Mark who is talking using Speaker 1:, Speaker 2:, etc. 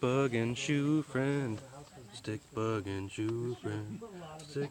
Speaker 1: bug and shoe friend. Stick bug and shoe friend. Stick